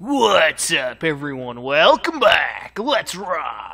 What's up, everyone? Welcome back. Let's rock.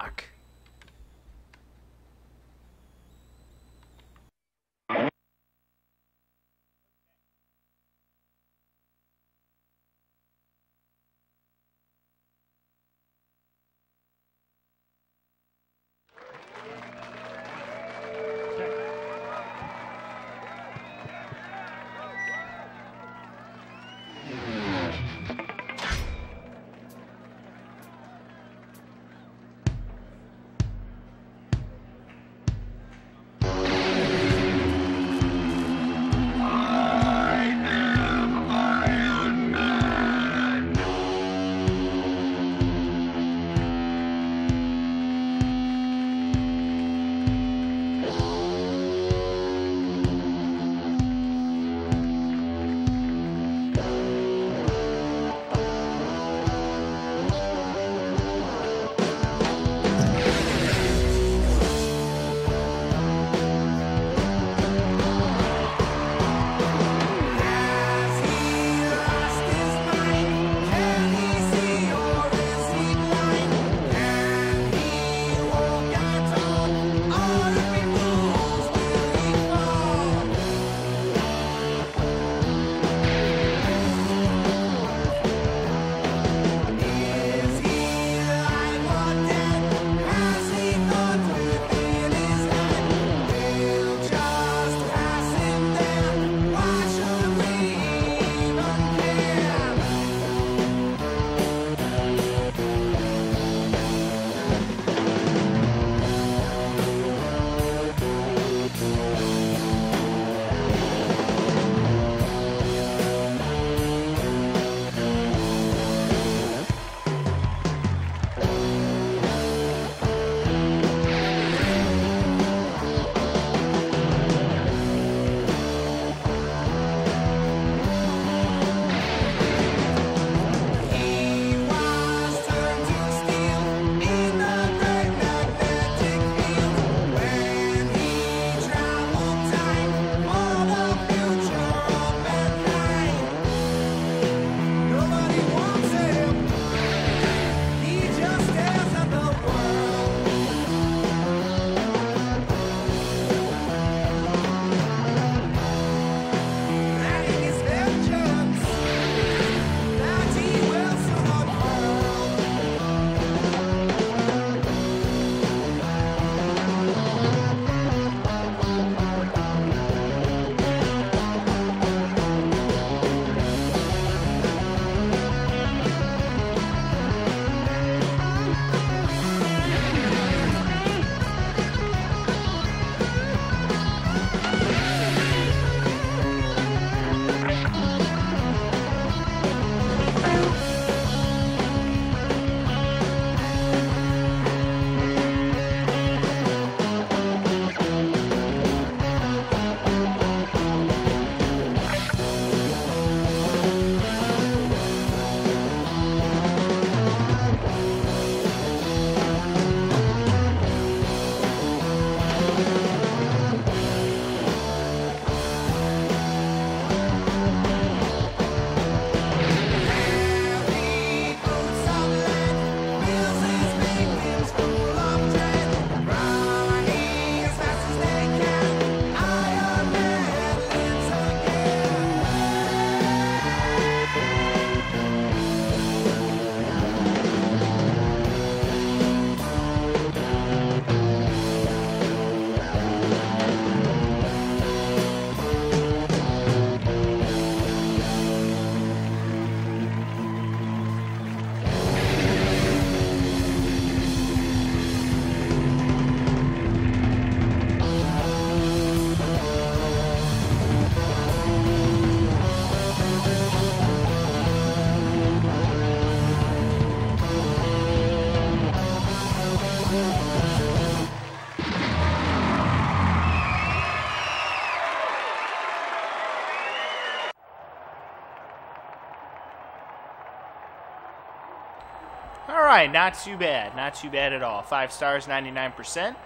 Not too bad. Not too bad at all. Five stars, 99%.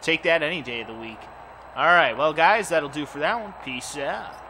Take that any day of the week. All right, well, guys, that'll do for that one. Peace out.